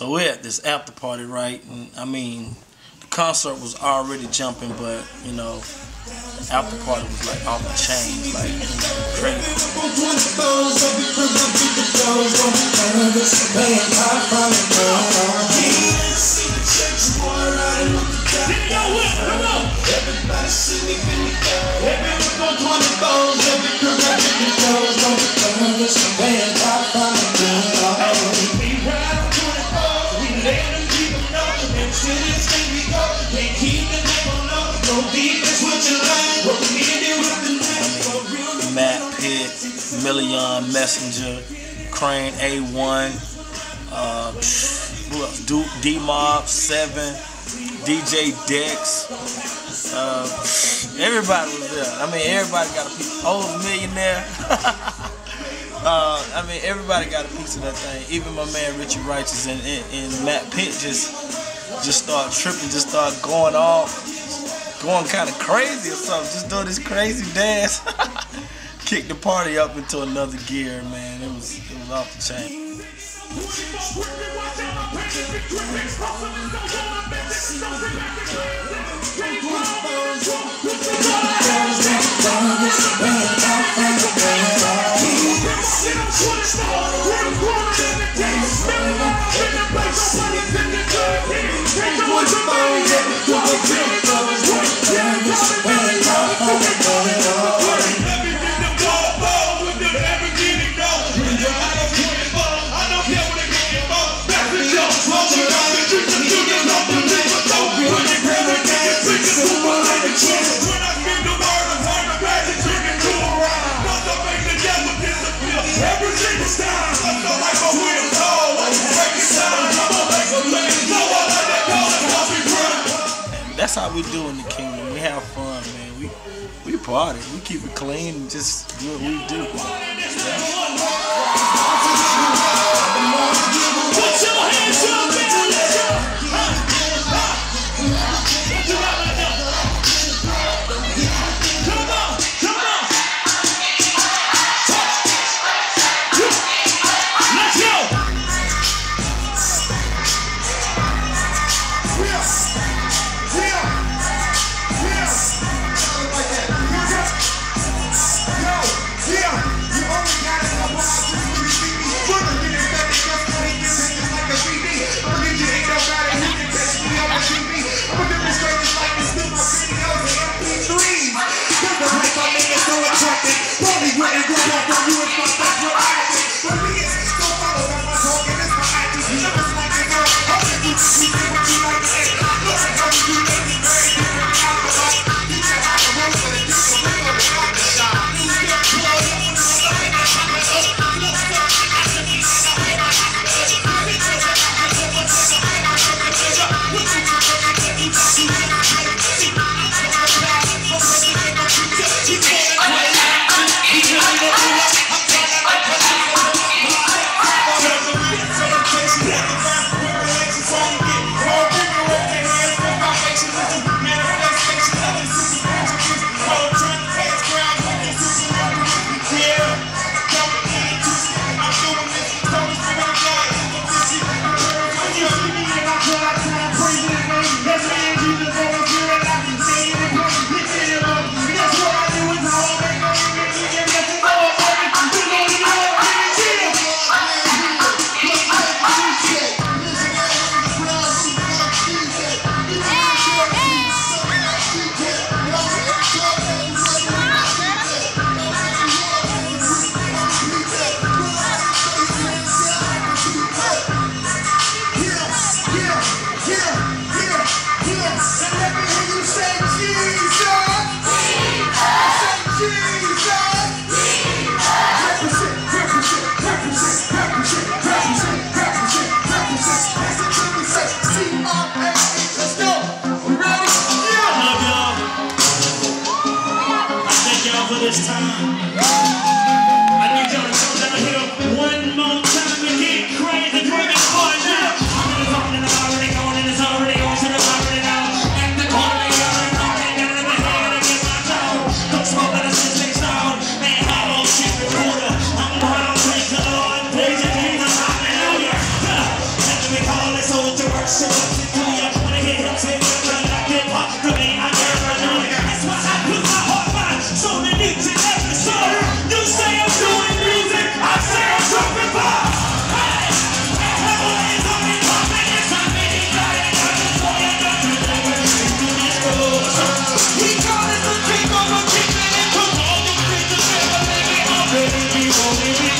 So we're at this after party, right? And I mean, the concert was already jumping, but you know, after party was like off the chain, like crazy. Matt Pitt, Milliyon Messenja, Crane A1, uh? Duke D.Maub, Seven, DJ Dex. Uh, everybody was there. I mean, everybody got a piece. Old millionaire. uh, I mean, everybody got a piece of that thing. Even my man Ritchie Righteous and, and, and Matt Pitt just just start tripping, just start going off, going kind of crazy or something. Just doing this crazy dance. Kick the party up into another gear, man. It was it was off the chain. We do in the kingdom. We have fun, man. We we party. We keep it clean and just do what we do. Yeah,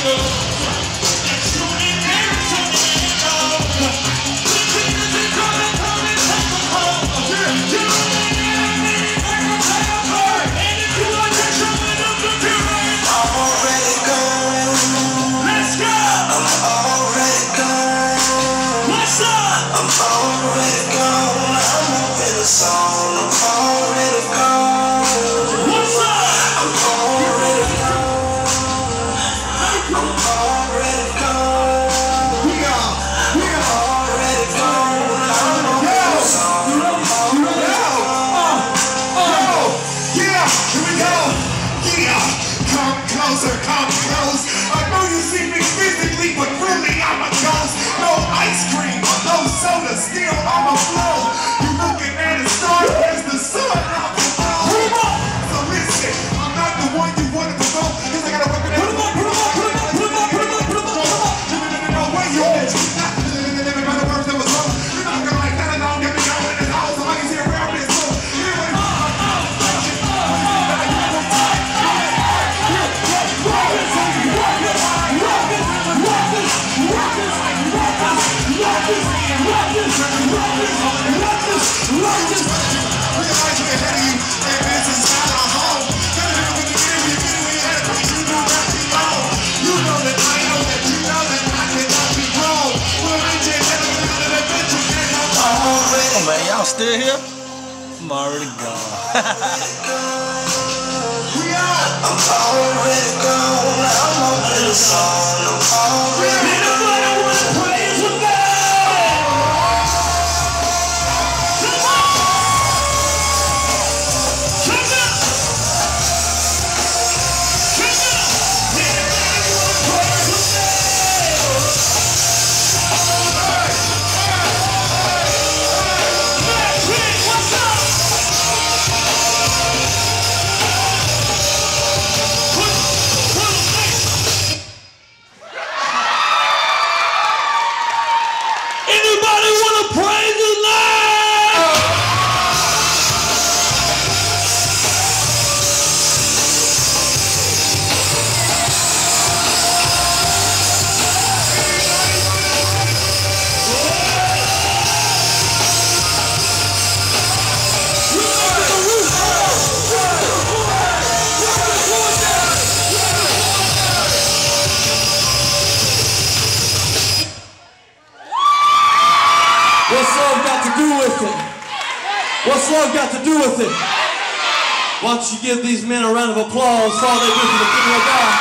still here? I'm already gone. I'm already gone. I'm on this song. I'm already gone. Love got to do with it? Why don't you give these men a round of applause for all they do for the kingdom of God?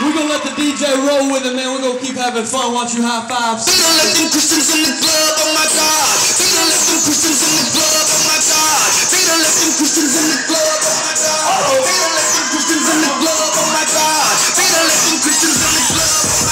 We're gonna let the DJ roll with it, man. We're gonna keep having fun. Why don't you high five? We don't let them Christians in the club, oh my God. We don't let them Christians in the club, oh my God. We don't let them Christians in the club, oh my God. We don't Christians in the club, oh my God. We don't let them Christians in the club, oh